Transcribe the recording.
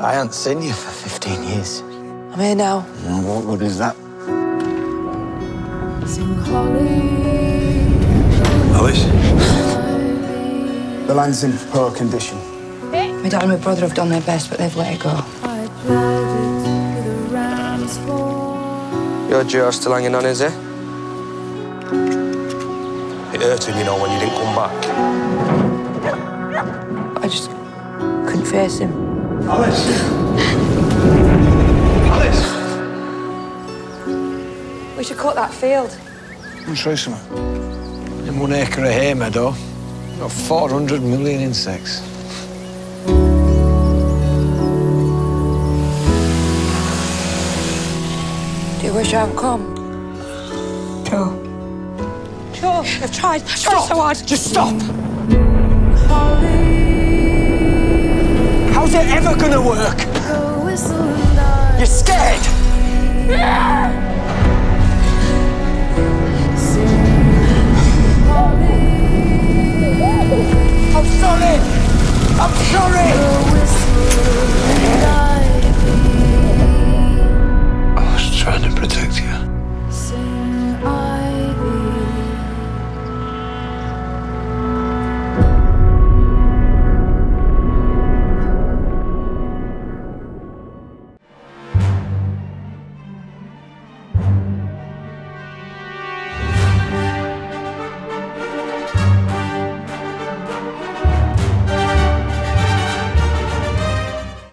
I haven't seen you for 15 years. I'm here now. Mm, what good is that? Sing holly, Alice? The land's in poor condition. My dad and my brother have done their best, but they've let it go. Your Joe still hanging on, is it? It hurt him, you know, when you didn't come back. I just couldn't face him. Alice! Alice! We should cut that field. I'm sure something. In one acre of hay meadow, got 400 million insects. Do you wish I would come? Joe. Joe, I've tried. Tried so hard. Just stop! How's it ever gonna work? go whistle and I You're scared! I'm sorry! I'm sorry! go whistle and